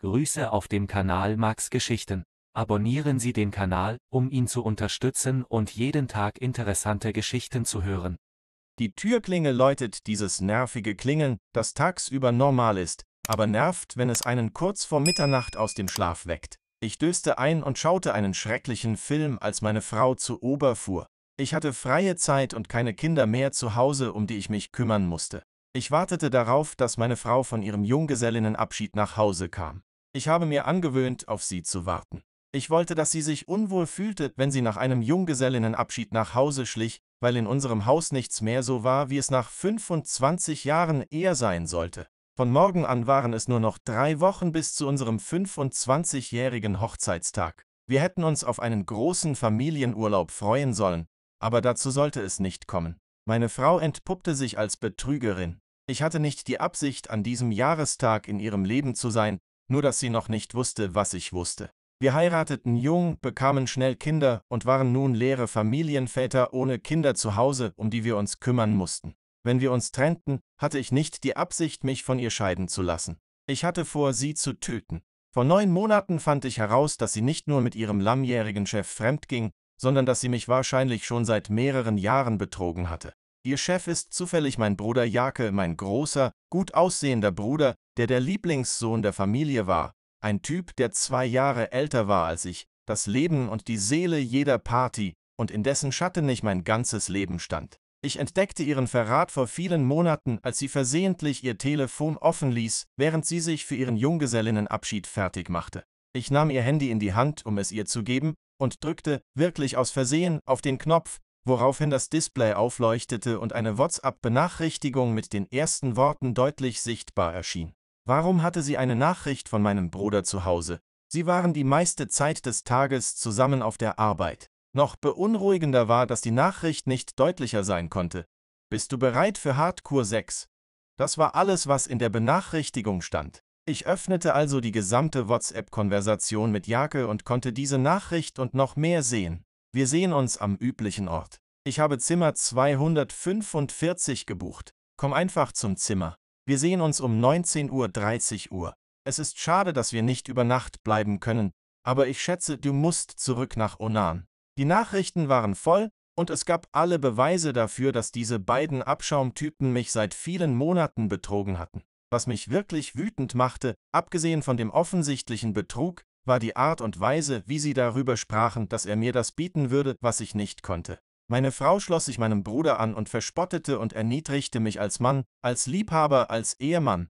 Grüße auf dem Kanal Max Geschichten. Abonnieren Sie den Kanal, um ihn zu unterstützen und jeden Tag interessante Geschichten zu hören. Die Türklingel läutet dieses nervige Klingeln, das tagsüber normal ist, aber nervt, wenn es einen kurz vor Mitternacht aus dem Schlaf weckt. Ich döste ein und schaute einen schrecklichen Film, als meine Frau zu Ober fuhr. Ich hatte freie Zeit und keine Kinder mehr zu Hause, um die ich mich kümmern musste. Ich wartete darauf, dass meine Frau von ihrem Junggesellinnenabschied nach Hause kam. Ich habe mir angewöhnt, auf sie zu warten. Ich wollte, dass sie sich unwohl fühlte, wenn sie nach einem Junggesellinnenabschied nach Hause schlich, weil in unserem Haus nichts mehr so war, wie es nach 25 Jahren eher sein sollte. Von morgen an waren es nur noch drei Wochen bis zu unserem 25-jährigen Hochzeitstag. Wir hätten uns auf einen großen Familienurlaub freuen sollen, aber dazu sollte es nicht kommen. Meine Frau entpuppte sich als Betrügerin. Ich hatte nicht die Absicht, an diesem Jahrestag in ihrem Leben zu sein, nur dass sie noch nicht wusste, was ich wusste. Wir heirateten jung, bekamen schnell Kinder und waren nun leere Familienväter ohne Kinder zu Hause, um die wir uns kümmern mussten. Wenn wir uns trennten, hatte ich nicht die Absicht, mich von ihr scheiden zu lassen. Ich hatte vor, sie zu töten. Vor neun Monaten fand ich heraus, dass sie nicht nur mit ihrem langjährigen Chef fremdging, sondern dass sie mich wahrscheinlich schon seit mehreren Jahren betrogen hatte. Ihr Chef ist zufällig mein Bruder Jake, mein großer, gut aussehender Bruder, der der Lieblingssohn der Familie war, ein Typ, der zwei Jahre älter war als ich, das Leben und die Seele jeder Party und in dessen Schatten ich mein ganzes Leben stand. Ich entdeckte ihren Verrat vor vielen Monaten, als sie versehentlich ihr Telefon offen ließ, während sie sich für ihren Junggesellinnenabschied fertig machte. Ich nahm ihr Handy in die Hand, um es ihr zu geben, und drückte, wirklich aus Versehen, auf den Knopf, woraufhin das Display aufleuchtete und eine WhatsApp-Benachrichtigung mit den ersten Worten deutlich sichtbar erschien. Warum hatte sie eine Nachricht von meinem Bruder zu Hause? Sie waren die meiste Zeit des Tages zusammen auf der Arbeit. Noch beunruhigender war, dass die Nachricht nicht deutlicher sein konnte. Bist du bereit für Hardcore 6? Das war alles, was in der Benachrichtigung stand. Ich öffnete also die gesamte WhatsApp-Konversation mit Jake und konnte diese Nachricht und noch mehr sehen. Wir sehen uns am üblichen Ort. Ich habe Zimmer 245 gebucht. Komm einfach zum Zimmer. Wir sehen uns um 19.30 Uhr. Es ist schade, dass wir nicht über Nacht bleiben können, aber ich schätze, du musst zurück nach Onan. Die Nachrichten waren voll und es gab alle Beweise dafür, dass diese beiden Abschaumtypen mich seit vielen Monaten betrogen hatten. Was mich wirklich wütend machte, abgesehen von dem offensichtlichen Betrug, war die Art und Weise, wie sie darüber sprachen, dass er mir das bieten würde, was ich nicht konnte. Meine Frau schloss sich meinem Bruder an und verspottete und erniedrigte mich als Mann, als Liebhaber, als Ehemann.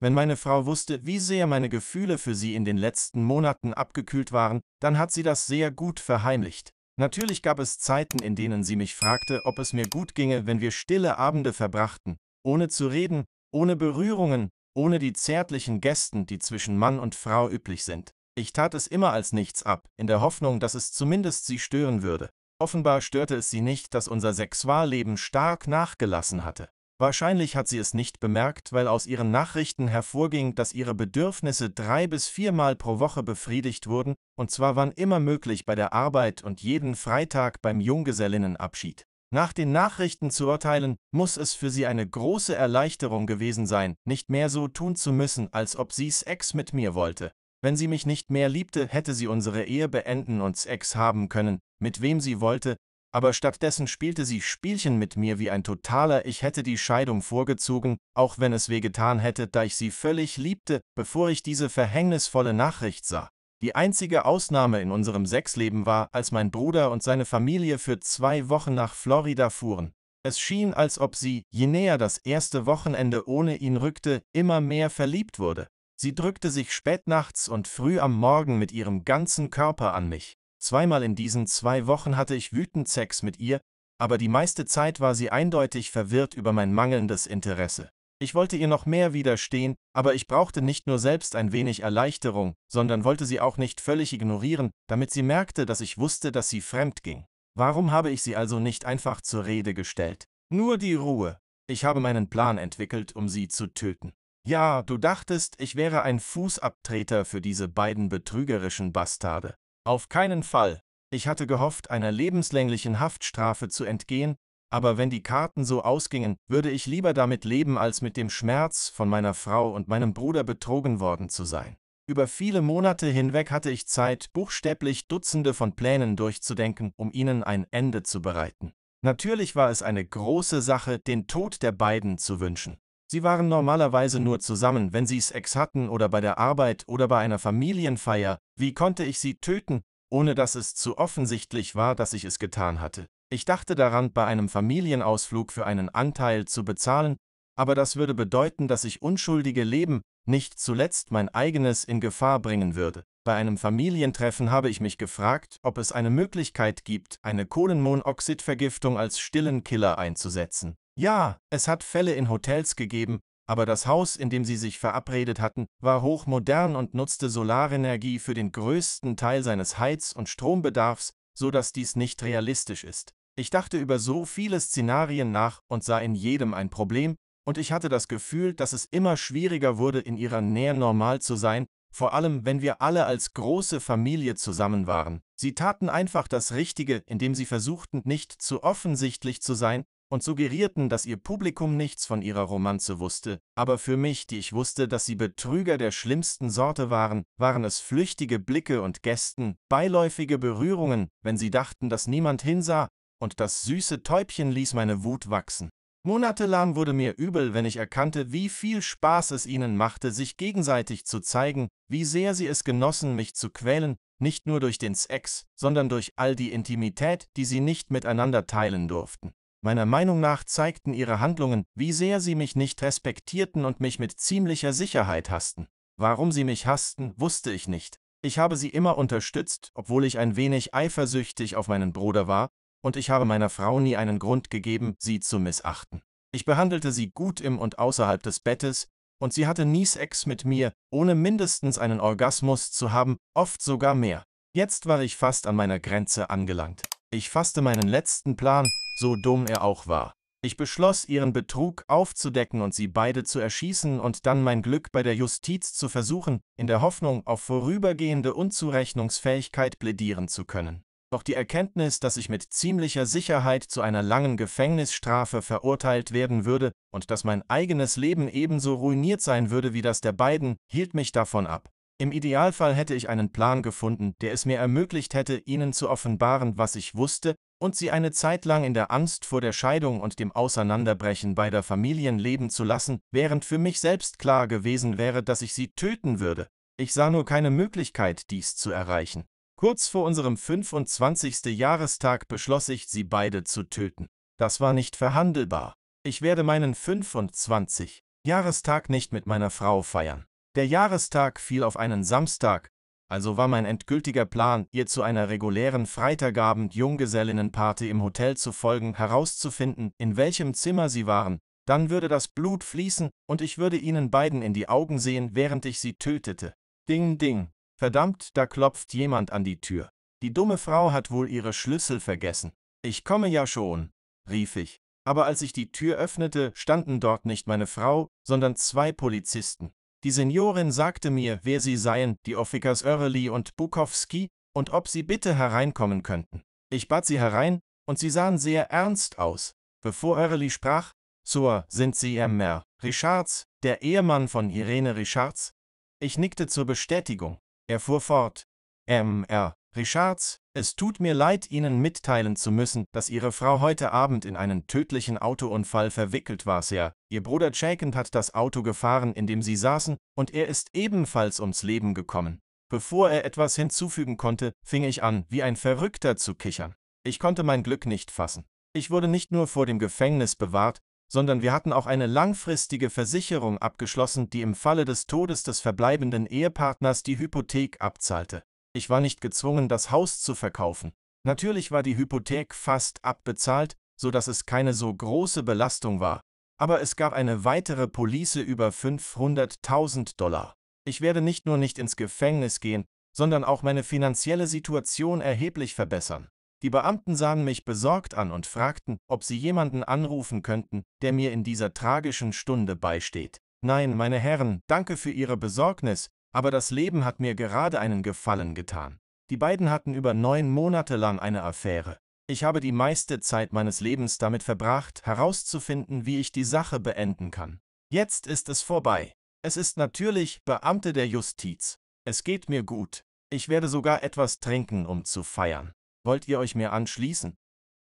Wenn meine Frau wusste, wie sehr meine Gefühle für sie in den letzten Monaten abgekühlt waren, dann hat sie das sehr gut verheimlicht. Natürlich gab es Zeiten, in denen sie mich fragte, ob es mir gut ginge, wenn wir stille Abende verbrachten, ohne zu reden, ohne Berührungen, ohne die zärtlichen Gästen, die zwischen Mann und Frau üblich sind. Ich tat es immer als nichts ab, in der Hoffnung, dass es zumindest sie stören würde. Offenbar störte es sie nicht, dass unser Sexualleben stark nachgelassen hatte. Wahrscheinlich hat sie es nicht bemerkt, weil aus ihren Nachrichten hervorging, dass ihre Bedürfnisse drei bis viermal pro Woche befriedigt wurden, und zwar wann immer möglich bei der Arbeit und jeden Freitag beim Junggesellinnenabschied. Nach den Nachrichten zu urteilen, muss es für sie eine große Erleichterung gewesen sein, nicht mehr so tun zu müssen, als ob sie Sex mit mir wollte. Wenn sie mich nicht mehr liebte, hätte sie unsere Ehe beenden und Sex haben können, mit wem sie wollte, aber stattdessen spielte sie Spielchen mit mir wie ein totaler Ich hätte die Scheidung vorgezogen, auch wenn es wehgetan hätte, da ich sie völlig liebte, bevor ich diese verhängnisvolle Nachricht sah. Die einzige Ausnahme in unserem Sexleben war, als mein Bruder und seine Familie für zwei Wochen nach Florida fuhren. Es schien, als ob sie, je näher das erste Wochenende ohne ihn rückte, immer mehr verliebt wurde. Sie drückte sich spätnachts und früh am Morgen mit ihrem ganzen Körper an mich. Zweimal in diesen zwei Wochen hatte ich wütend Sex mit ihr, aber die meiste Zeit war sie eindeutig verwirrt über mein mangelndes Interesse. Ich wollte ihr noch mehr widerstehen, aber ich brauchte nicht nur selbst ein wenig Erleichterung, sondern wollte sie auch nicht völlig ignorieren, damit sie merkte, dass ich wusste, dass sie fremd ging. Warum habe ich sie also nicht einfach zur Rede gestellt? Nur die Ruhe. Ich habe meinen Plan entwickelt, um sie zu töten. Ja, du dachtest, ich wäre ein Fußabtreter für diese beiden betrügerischen Bastarde. Auf keinen Fall. Ich hatte gehofft, einer lebenslänglichen Haftstrafe zu entgehen, aber wenn die Karten so ausgingen, würde ich lieber damit leben, als mit dem Schmerz, von meiner Frau und meinem Bruder betrogen worden zu sein. Über viele Monate hinweg hatte ich Zeit, buchstäblich Dutzende von Plänen durchzudenken, um ihnen ein Ende zu bereiten. Natürlich war es eine große Sache, den Tod der beiden zu wünschen. Sie waren normalerweise nur zusammen, wenn sie Sex hatten oder bei der Arbeit oder bei einer Familienfeier. Wie konnte ich sie töten, ohne dass es zu offensichtlich war, dass ich es getan hatte? Ich dachte daran, bei einem Familienausflug für einen Anteil zu bezahlen, aber das würde bedeuten, dass ich unschuldige Leben, nicht zuletzt mein eigenes, in Gefahr bringen würde. Bei einem Familientreffen habe ich mich gefragt, ob es eine Möglichkeit gibt, eine Kohlenmonoxidvergiftung als stillen Killer einzusetzen. Ja, es hat Fälle in Hotels gegeben, aber das Haus, in dem sie sich verabredet hatten, war hochmodern und nutzte Solarenergie für den größten Teil seines Heiz- und Strombedarfs, so dass dies nicht realistisch ist. Ich dachte über so viele Szenarien nach und sah in jedem ein Problem, und ich hatte das Gefühl, dass es immer schwieriger wurde, in ihrer Nähe normal zu sein, vor allem wenn wir alle als große Familie zusammen waren. Sie taten einfach das Richtige, indem sie versuchten, nicht zu offensichtlich zu sein und suggerierten, dass ihr Publikum nichts von ihrer Romanze wusste, aber für mich, die ich wusste, dass sie Betrüger der schlimmsten Sorte waren, waren es flüchtige Blicke und Gesten, beiläufige Berührungen, wenn sie dachten, dass niemand hinsah, und das süße Täubchen ließ meine Wut wachsen. Monatelang wurde mir übel, wenn ich erkannte, wie viel Spaß es ihnen machte, sich gegenseitig zu zeigen, wie sehr sie es genossen, mich zu quälen, nicht nur durch den Sex, sondern durch all die Intimität, die sie nicht miteinander teilen durften. Meiner Meinung nach zeigten ihre Handlungen, wie sehr sie mich nicht respektierten und mich mit ziemlicher Sicherheit hassten. Warum sie mich hassten, wusste ich nicht. Ich habe sie immer unterstützt, obwohl ich ein wenig eifersüchtig auf meinen Bruder war, und ich habe meiner Frau nie einen Grund gegeben, sie zu missachten. Ich behandelte sie gut im und außerhalb des Bettes, und sie hatte nie Sex mit mir, ohne mindestens einen Orgasmus zu haben, oft sogar mehr. Jetzt war ich fast an meiner Grenze angelangt. Ich fasste meinen letzten Plan, so dumm er auch war. Ich beschloss, ihren Betrug aufzudecken und sie beide zu erschießen und dann mein Glück bei der Justiz zu versuchen, in der Hoffnung, auf vorübergehende Unzurechnungsfähigkeit plädieren zu können. Doch die Erkenntnis, dass ich mit ziemlicher Sicherheit zu einer langen Gefängnisstrafe verurteilt werden würde und dass mein eigenes Leben ebenso ruiniert sein würde wie das der beiden, hielt mich davon ab. Im Idealfall hätte ich einen Plan gefunden, der es mir ermöglicht hätte, ihnen zu offenbaren, was ich wusste, und sie eine Zeit lang in der Angst vor der Scheidung und dem Auseinanderbrechen beider Familien leben zu lassen, während für mich selbst klar gewesen wäre, dass ich sie töten würde. Ich sah nur keine Möglichkeit, dies zu erreichen. Kurz vor unserem 25. Jahrestag beschloss ich, sie beide zu töten. Das war nicht verhandelbar. Ich werde meinen 25. Jahrestag nicht mit meiner Frau feiern. Der Jahrestag fiel auf einen Samstag, also war mein endgültiger Plan, ihr zu einer regulären Freitagabend-Junggesellinnenparty im Hotel zu folgen, herauszufinden, in welchem Zimmer sie waren, dann würde das Blut fließen und ich würde ihnen beiden in die Augen sehen, während ich sie tötete. Ding, ding. Verdammt, da klopft jemand an die Tür. Die dumme Frau hat wohl ihre Schlüssel vergessen. Ich komme ja schon, rief ich. Aber als ich die Tür öffnete, standen dort nicht meine Frau, sondern zwei Polizisten. Die Seniorin sagte mir, wer sie seien, die Officers Early und Bukowski, und ob sie bitte hereinkommen könnten. Ich bat sie herein, und sie sahen sehr ernst aus. Bevor Early sprach, so sind Sie Emmer Richards, der Ehemann von Irene Richards? Ich nickte zur Bestätigung. Er fuhr fort. M.R. Richards, es tut mir leid, Ihnen mitteilen zu müssen, dass Ihre Frau heute Abend in einen tödlichen Autounfall verwickelt war, Sir. Ihr Bruder Chakent hat das Auto gefahren, in dem Sie saßen, und er ist ebenfalls ums Leben gekommen. Bevor er etwas hinzufügen konnte, fing ich an, wie ein Verrückter zu kichern. Ich konnte mein Glück nicht fassen. Ich wurde nicht nur vor dem Gefängnis bewahrt, sondern wir hatten auch eine langfristige Versicherung abgeschlossen, die im Falle des Todes des verbleibenden Ehepartners die Hypothek abzahlte. Ich war nicht gezwungen, das Haus zu verkaufen. Natürlich war die Hypothek fast abbezahlt, so dass es keine so große Belastung war. Aber es gab eine weitere Police über 500.000 Dollar. Ich werde nicht nur nicht ins Gefängnis gehen, sondern auch meine finanzielle Situation erheblich verbessern. Die Beamten sahen mich besorgt an und fragten, ob sie jemanden anrufen könnten, der mir in dieser tragischen Stunde beisteht. Nein, meine Herren, danke für Ihre Besorgnis, aber das Leben hat mir gerade einen Gefallen getan. Die beiden hatten über neun Monate lang eine Affäre. Ich habe die meiste Zeit meines Lebens damit verbracht, herauszufinden, wie ich die Sache beenden kann. Jetzt ist es vorbei. Es ist natürlich Beamte der Justiz. Es geht mir gut. Ich werde sogar etwas trinken, um zu feiern. Wollt ihr euch mir anschließen?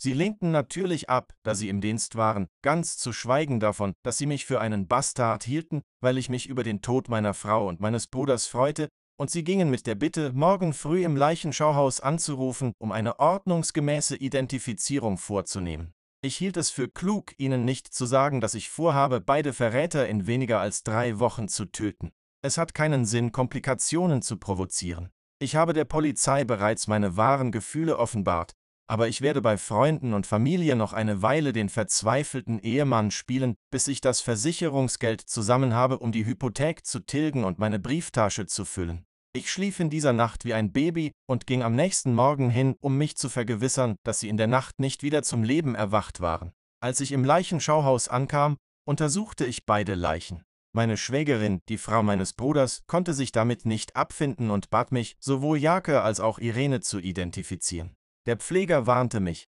Sie lehnten natürlich ab, da sie im Dienst waren, ganz zu schweigen davon, dass sie mich für einen Bastard hielten, weil ich mich über den Tod meiner Frau und meines Bruders freute, und sie gingen mit der Bitte, morgen früh im Leichenschauhaus anzurufen, um eine ordnungsgemäße Identifizierung vorzunehmen. Ich hielt es für klug, ihnen nicht zu sagen, dass ich vorhabe, beide Verräter in weniger als drei Wochen zu töten. Es hat keinen Sinn, Komplikationen zu provozieren. Ich habe der Polizei bereits meine wahren Gefühle offenbart, aber ich werde bei Freunden und Familie noch eine Weile den verzweifelten Ehemann spielen, bis ich das Versicherungsgeld zusammen habe, um die Hypothek zu tilgen und meine Brieftasche zu füllen. Ich schlief in dieser Nacht wie ein Baby und ging am nächsten Morgen hin, um mich zu vergewissern, dass sie in der Nacht nicht wieder zum Leben erwacht waren. Als ich im Leichenschauhaus ankam, untersuchte ich beide Leichen. Meine Schwägerin, die Frau meines Bruders, konnte sich damit nicht abfinden und bat mich, sowohl Jake als auch Irene zu identifizieren. Der Pfleger warnte mich.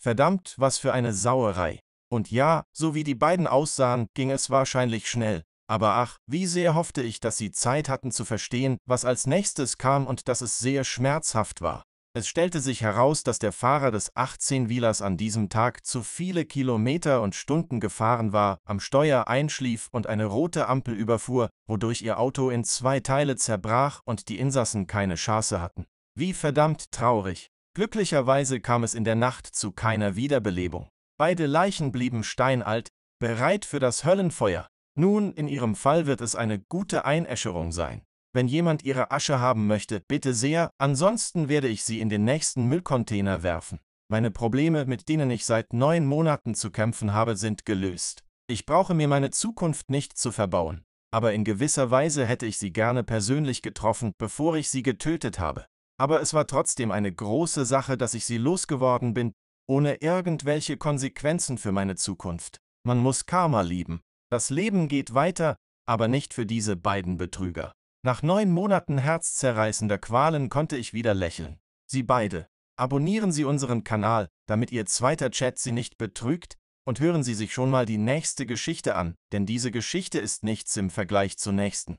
Verdammt, was für eine Sauerei. Und ja, so wie die beiden aussahen, ging es wahrscheinlich schnell. Aber ach, wie sehr hoffte ich, dass sie Zeit hatten zu verstehen, was als nächstes kam und dass es sehr schmerzhaft war. Es stellte sich heraus, dass der Fahrer des 18-Wheelers an diesem Tag zu viele Kilometer und Stunden gefahren war, am Steuer einschlief und eine rote Ampel überfuhr, wodurch ihr Auto in zwei Teile zerbrach und die Insassen keine Chance hatten. Wie verdammt traurig. Glücklicherweise kam es in der Nacht zu keiner Wiederbelebung. Beide Leichen blieben steinalt, bereit für das Höllenfeuer. Nun, in ihrem Fall wird es eine gute Einäscherung sein. Wenn jemand ihre Asche haben möchte, bitte sehr, ansonsten werde ich sie in den nächsten Müllcontainer werfen. Meine Probleme, mit denen ich seit neun Monaten zu kämpfen habe, sind gelöst. Ich brauche mir meine Zukunft nicht zu verbauen. Aber in gewisser Weise hätte ich sie gerne persönlich getroffen, bevor ich sie getötet habe. Aber es war trotzdem eine große Sache, dass ich sie losgeworden bin, ohne irgendwelche Konsequenzen für meine Zukunft. Man muss Karma lieben. Das Leben geht weiter, aber nicht für diese beiden Betrüger. Nach neun Monaten herzzerreißender Qualen konnte ich wieder lächeln. Sie beide. Abonnieren Sie unseren Kanal, damit Ihr zweiter Chat Sie nicht betrügt, und hören Sie sich schon mal die nächste Geschichte an, denn diese Geschichte ist nichts im Vergleich zur nächsten.